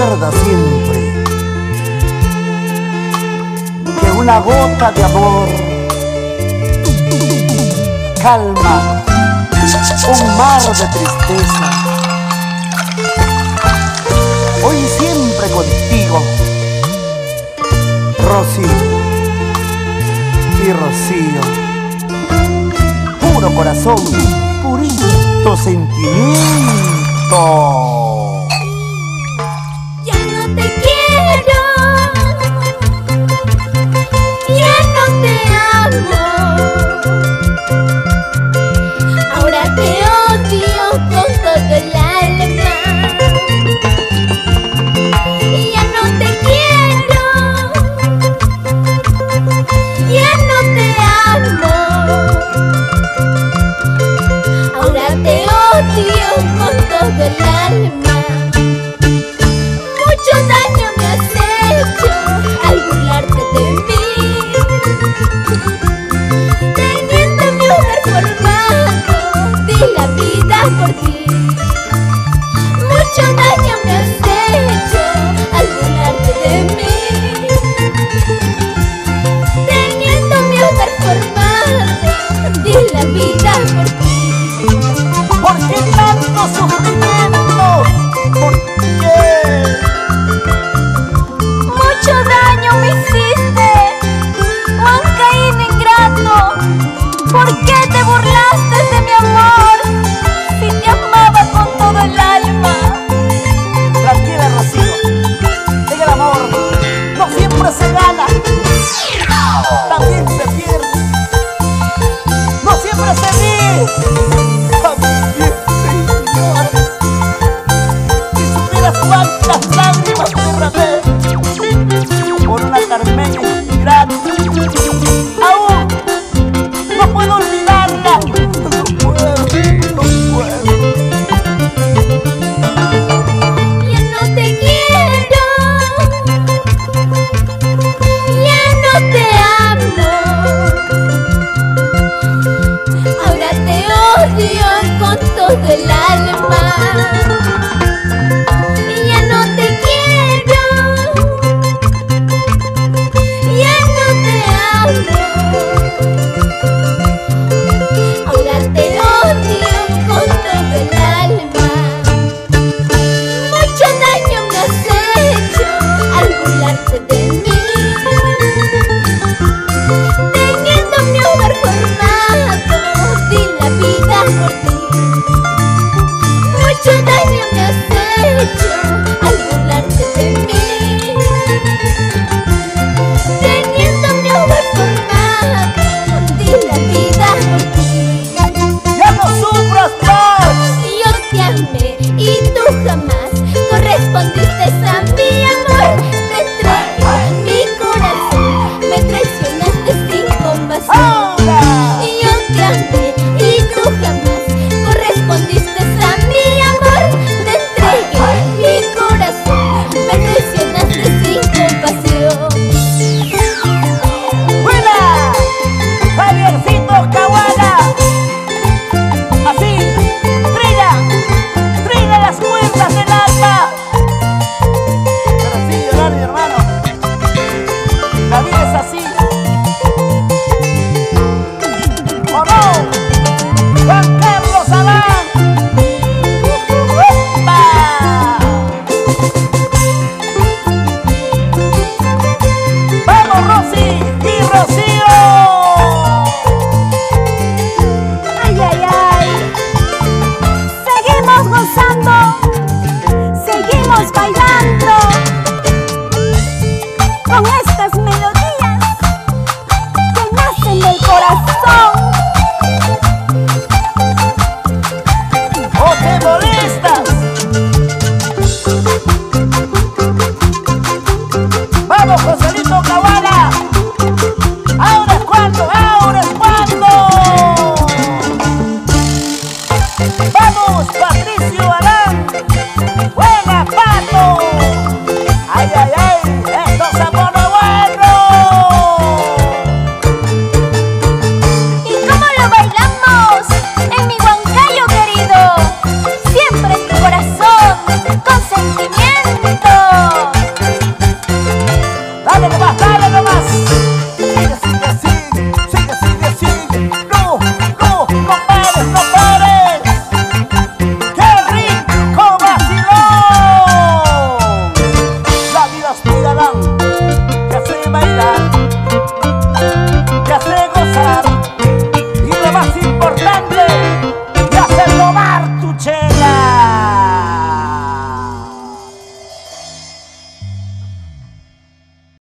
Recuerda siempre que una gota de amor calma un mar de tristeza. Hoy siempre contigo, Rocío y Rocío. Puro corazón, purito sentimiento. 等待着 Yeah. me. Yes!